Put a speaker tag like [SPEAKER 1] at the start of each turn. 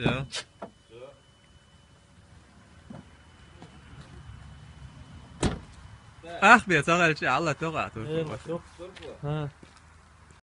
[SPEAKER 1] Ja. اخبي تغلش على تغلط
[SPEAKER 2] ها